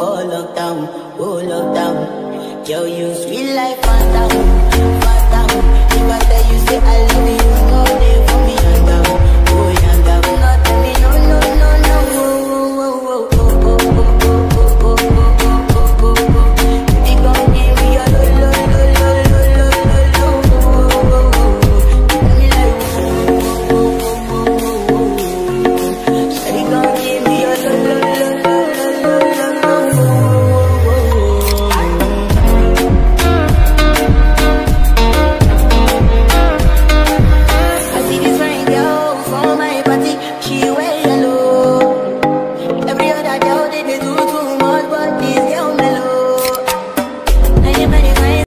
oh lockdown, oh lockdown. Yo, you sweet life,